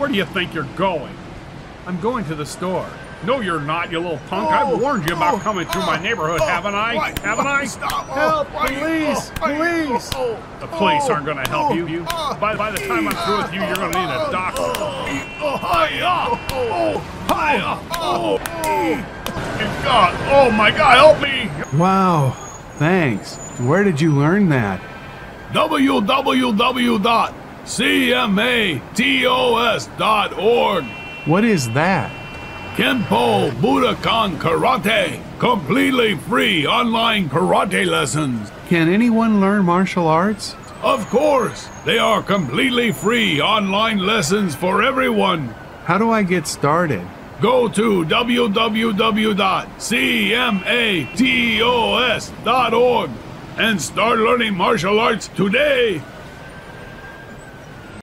Where do you think you're going? I'm going to the store. No, you're not, you little punk. Oh, I've warned you about oh, coming through oh, my neighborhood, oh, haven't I? why- haven't I? Stop! Oh, Help, why- police, oh, why- police. Oh, oh, The police oh, aren't going to help oh, you. you. oh, By, by the time I'm through with you, you're going to need a oh, doctor. Oh, hiya! Oh, oh hiya! Oh, oh, God! Oh my God! Help me! Wow, thanks. Where did you learn that? www.cmatos.org What is that? Kenpo Budokan Karate. Completely free online karate lessons. Can anyone learn martial arts? Of course, they are completely free online lessons for everyone. How do I get started? Go to www.cmatos.org and start learning martial arts today.